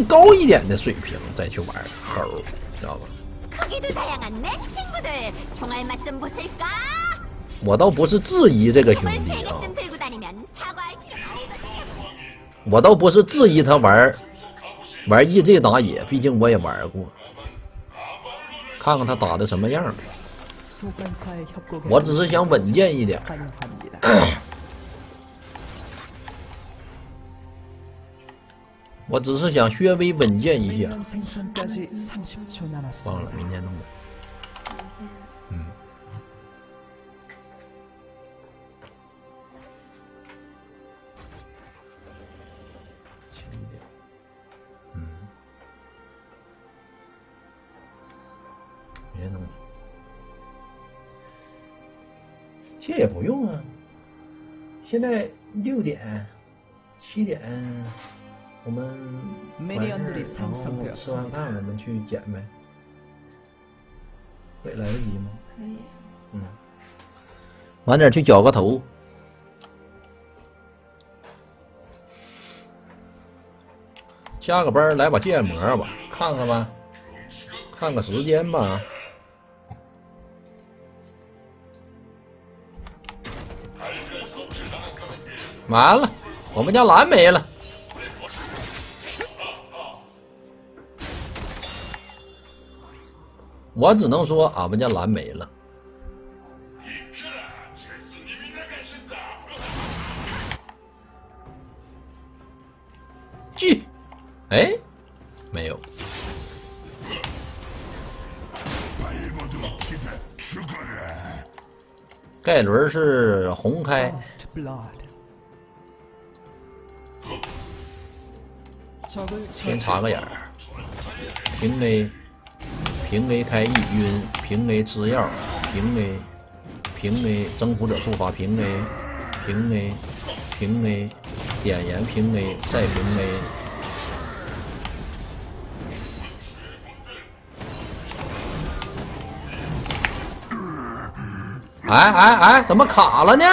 更高一点的水平再去玩猴，知道吧？我倒不是质疑这个兄弟啊，我倒不是质疑他玩玩 EZ 打野，毕竟我也玩过，看看他打的什么样。我只是想稳健一点。我只是想稍微稳健一下。忘了，明天弄吧。嗯。轻一点。嗯。别弄。这也不用啊。现在六点、七点。我们吃完饭，我们去捡呗，会来得及吗？可以。嗯。晚点去绞个头，加个班来把建模吧，看看吧，看个时间吧。完了，我们家蓝没了。我只能说，俺们家蓝没了。G，哎，没有。盖伦是红开。先插个眼儿，平 A。平 A 开 E 晕，平 A 吃药，平 A 平 A 征服者触发平 A 平 A 平 A 点燃平 A 再平 A。哎哎哎，怎么卡了呢？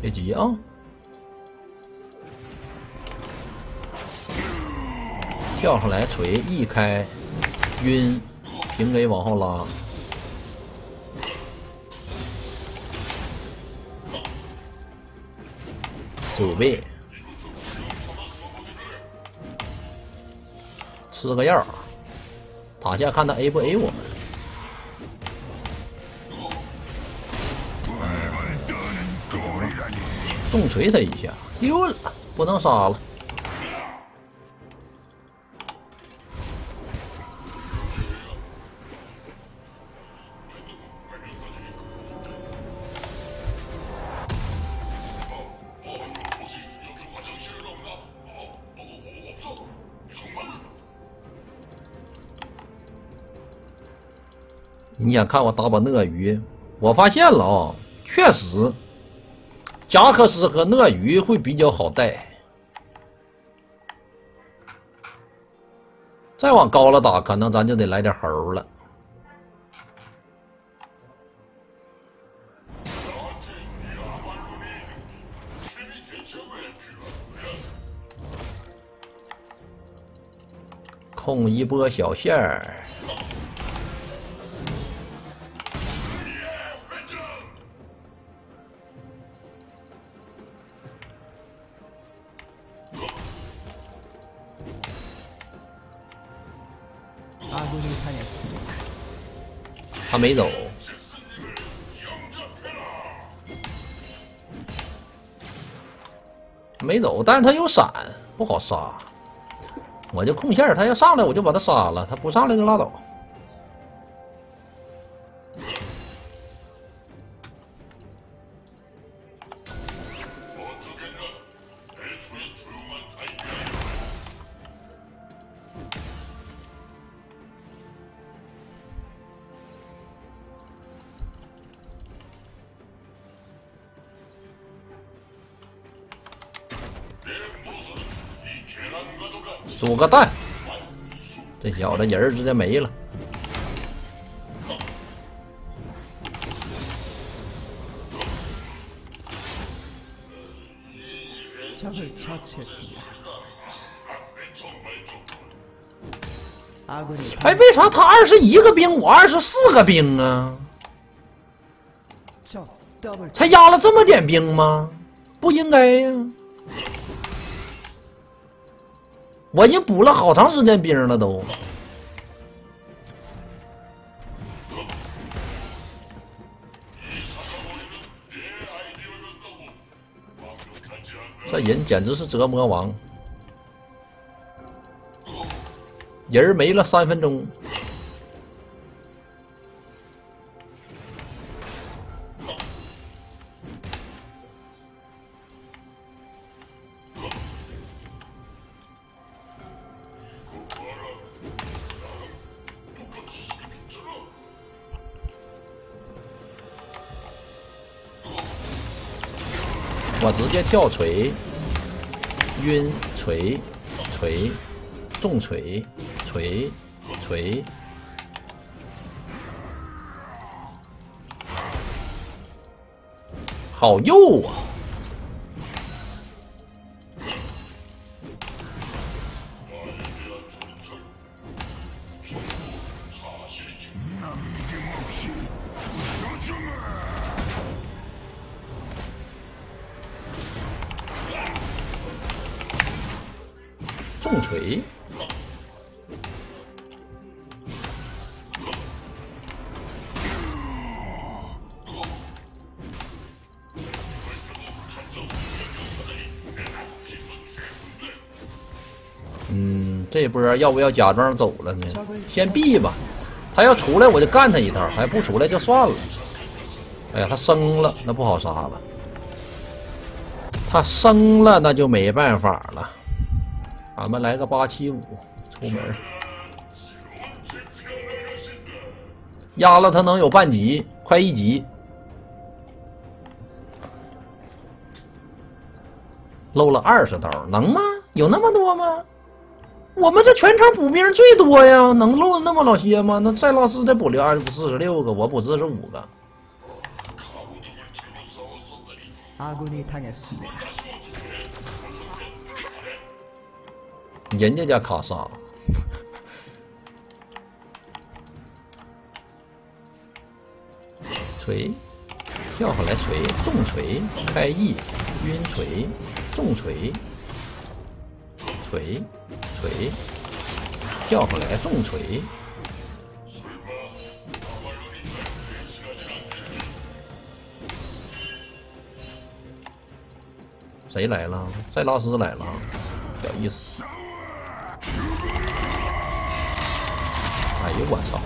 别急啊。跳上来锤一开，晕，平 A 往后拉，准备吃个药，塔下看他 A 不 A 我们，重锤他一下，丢了，不能杀了。想看我打把鳄鱼？我发现了啊，确实，贾克斯和鳄鱼会比较好带。再往高了打，可能咱就得来点猴了。控一波小线儿。他没走，没走，但是他有闪，不好杀。我就控线，他要上来我就把他杀了，他不上来就拉倒。煮个蛋，这小子人儿直接没了。哎，为啥他二十一个兵，我二十四个兵啊？才压了这么点兵吗？不应该呀！我已经补了好长时间兵了都。这人简直是折磨王，人没了三分钟。我直接跳锤，晕锤，锤，重锤，锤，锤，好肉啊！嗯，这波要不要假装走了呢？先避吧，他要出来我就干他一套，还不出来就算了。哎呀，他生了，那不好杀了。他生了，那就没办法了。俺们来个八七五，出门，压了他能有半级，快一级，漏了二十刀，能吗？有那么多吗？我们这全场补兵最多呀，能漏那么老些吗？那塞拉斯再补了二补四十六个，我补四十五个。人家家卡莎，锤，跳下来锤，重锤，开 E，晕锤，重锤，锤，锤，跳下来重锤，谁来了？塞拉斯来了，小意思。哎呦我操！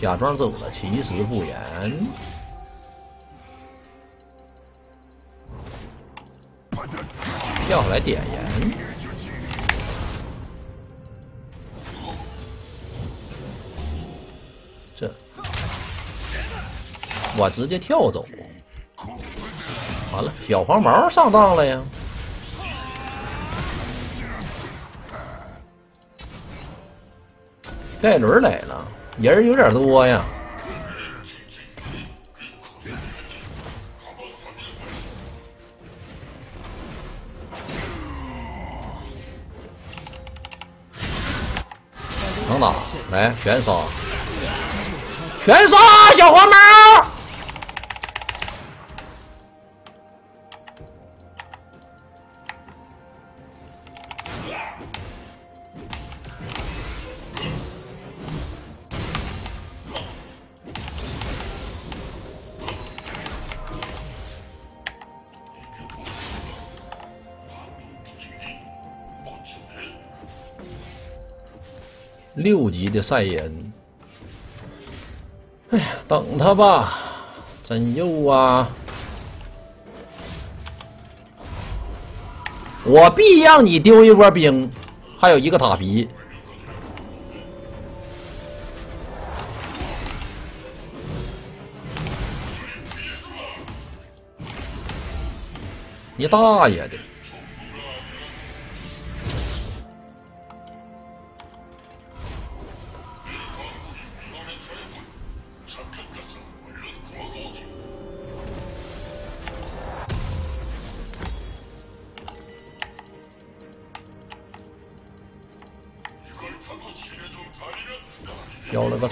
假装走了，其实不然。掉下来点烟，这我直接跳走。完了，小黄毛上当了呀！盖伦来了，人有点多呀。能打，来全杀，全杀小黄毛！六级的赛恩，哎呀，等他吧，真肉啊！我必让你丢一波兵，还有一个塔皮，你大爷的！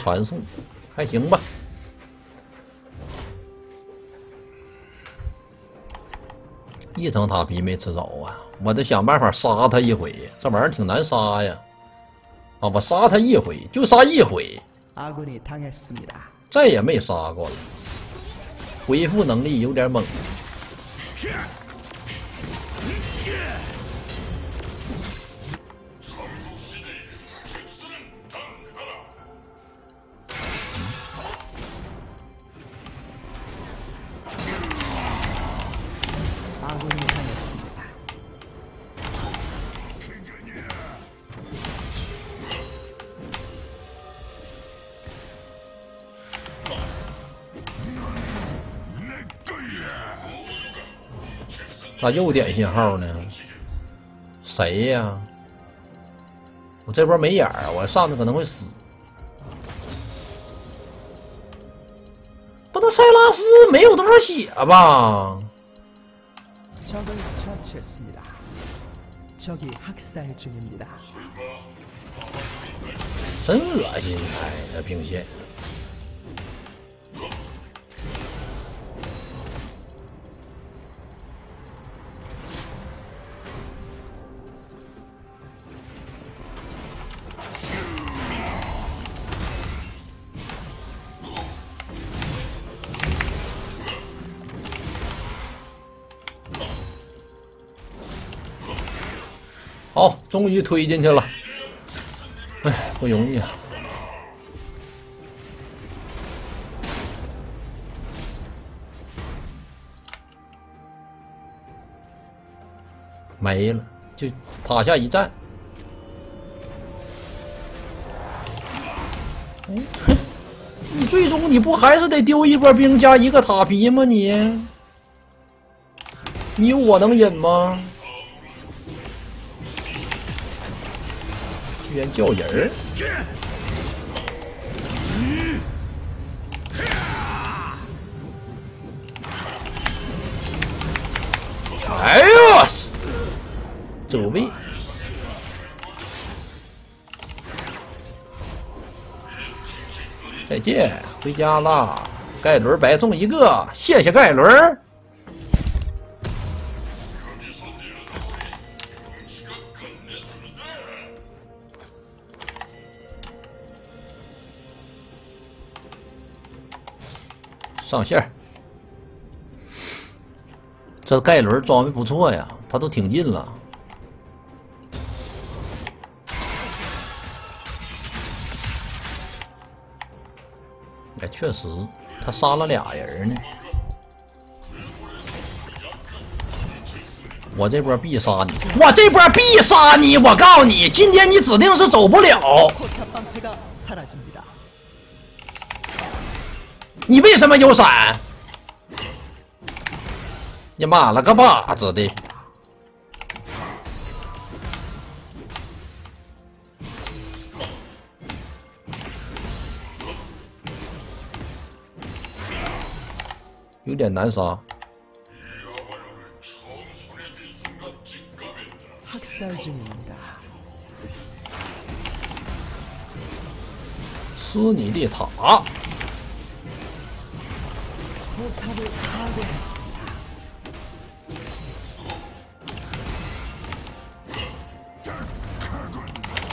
传送，还行吧。一层塔皮没吃着啊！我得想办法杀他一回，这玩意儿挺难杀呀！啊，我杀他一回，就杀一回，再也没杀过了。恢复能力有点猛。咋又点信号呢？谁呀？我这波没眼儿，我上去可能会死。不能塞拉斯没有多少血吧？真恶心！哎，这兵线。好，终于推进去了。哎，不容易啊！没了，就塔下一站。哼，你最终你不还是得丢一波兵加一个塔皮吗？你，你我能忍吗？居然叫人儿！哎呦！走位！再见，回家啦！盖伦白送一个，谢谢盖伦。上线这盖伦装备不错呀，他都挺近了。哎，确实，他杀了俩人呢。我这波必杀你！我这波必杀你！我告诉你，今天你指定是走不了。你为什么有闪？你妈了个巴子的！有点难杀。斯你的塔。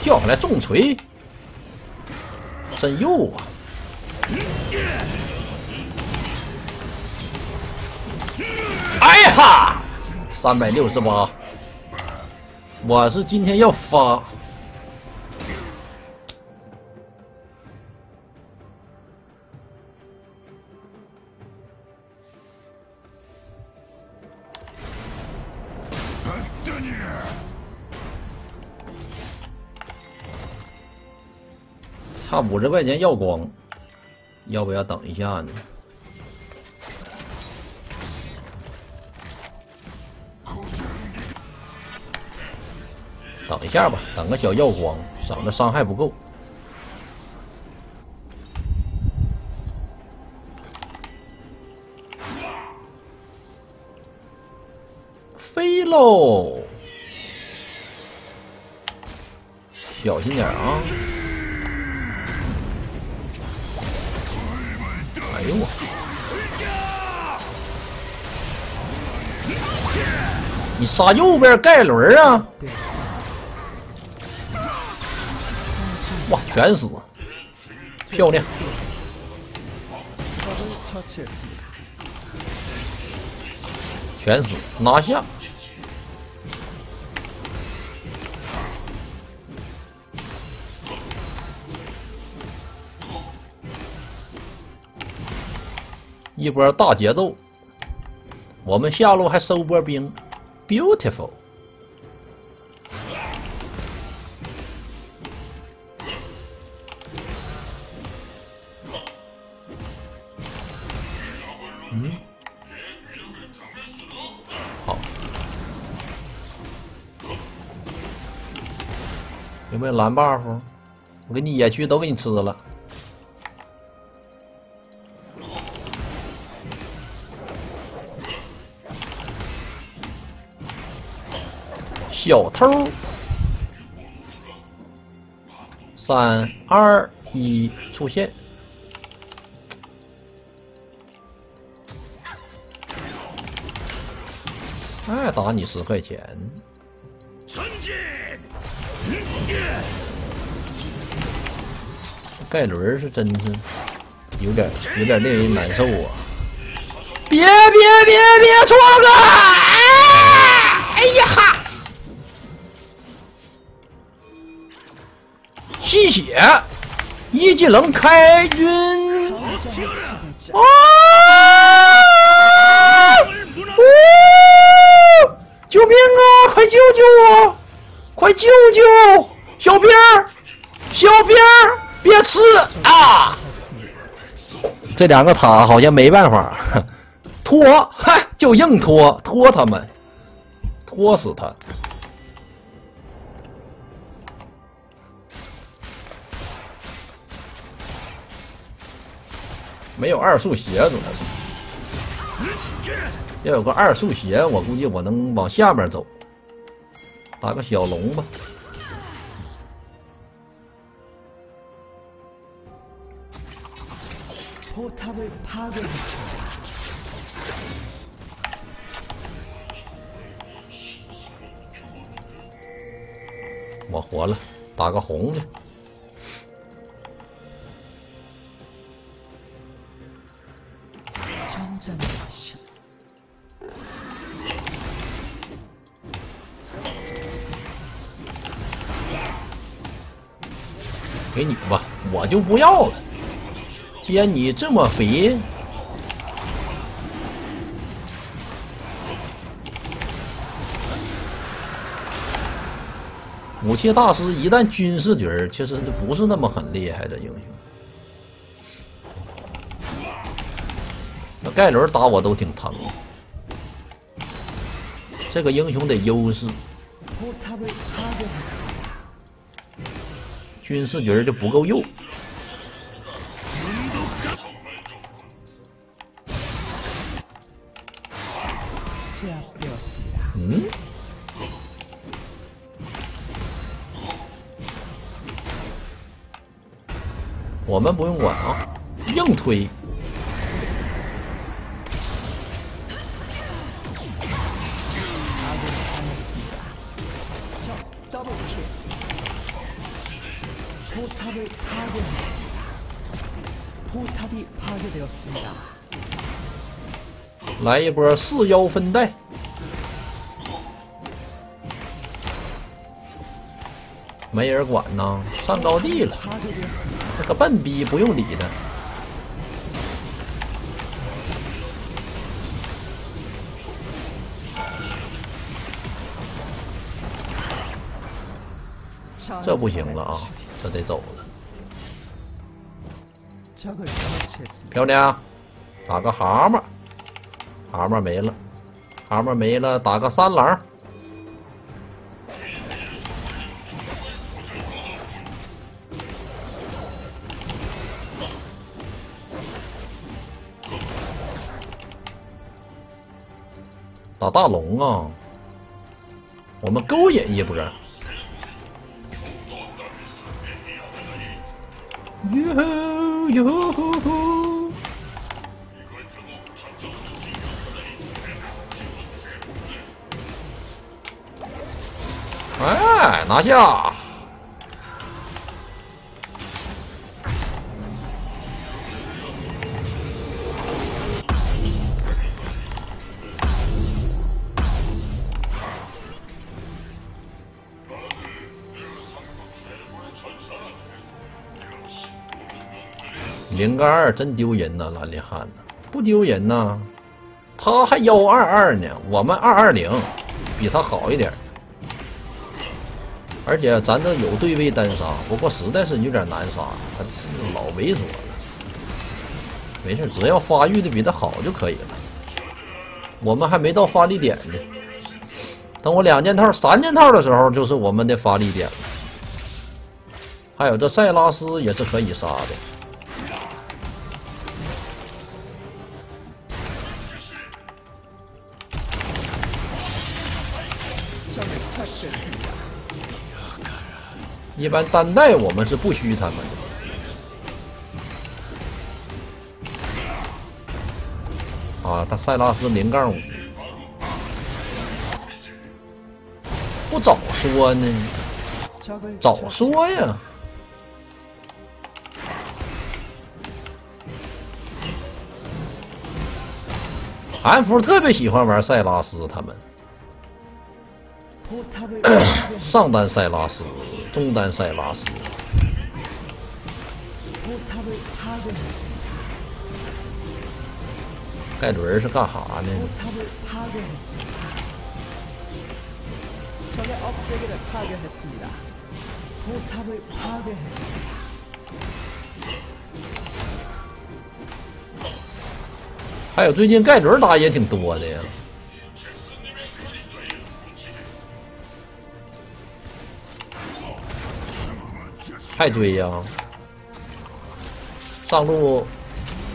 跳下来重锤，真肉啊！哎呀，三百六十八，我是今天要发。差五十块钱耀光，要不要等一下呢？等一下吧，等个小耀光，省得伤害不够。飞喽！小心点啊！我！你杀右边盖伦啊！哇，全死，漂亮！全死，拿下！一波大节奏，我们下路还收波兵，beautiful。嗯，好，有没有蓝 buff？我给你野区都给你吃了。小偷，三二一，出现！再打你十块钱！盖伦是真是有点有点令人难受啊！别别别别错了！哎呀哈！血，一技能开军啊！救命啊！快救救我！快救救小兵儿！小兵儿，别吃啊！这两个塔好像没办法，拖，嗨，就硬拖，拖他们，拖死他。没有二速鞋，主要是要有个二速鞋，我估计我能往下面走，打个小龙吧。我活了，打个红的。给你吧，我就不要了。既然你这么肥，武器大师一旦军事局其实就不是那么很厉害的英雄。那盖伦打我都挺疼，这个英雄的优势。军事局就不够用。嗯？我们不用管啊，硬推。来一波四妖分带，没人管呢，上高地了。这个笨逼不用理他。这不行了啊，这得走了。漂亮，打个蛤蟆。蛤蟆没了，蛤蟆没了，打个三郎。打大龙啊！我们勾引一波。Yoo-hoo! Yoo-hoo-hoo! Ah, -hoo. 零个二真丢人呐，兰陵汉呐，不丢人呐，他还幺二二呢，我们二二零，比他好一点。而且咱这有对位单杀，不过实在是有点难杀，他老猥琐了。没事，只要发育的比他好就可以了。我们还没到发力点呢，等我两件套、三件套的时候，就是我们的发力点了。还有这塞拉斯也是可以杀的。一般单带我们是不虚他们的。啊，他塞拉斯零杠五，不早说呢？早说呀！韩服特别喜欢玩塞拉斯他们。上单塞拉斯，中单塞拉斯。盖伦是干啥呢？还有最近盖伦打也挺多的呀。太追呀！上路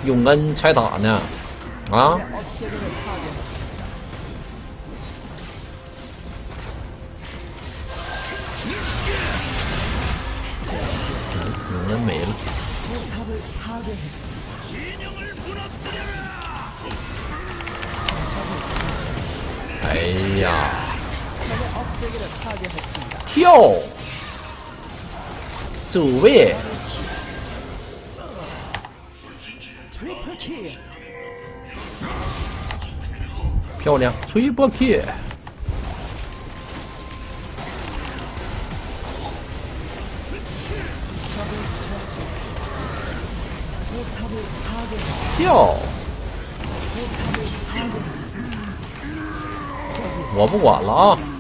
永恩拆塔呢，啊！永恩没了。哎呀！跳！走位，漂亮，吹波 K，跳，我不管了啊。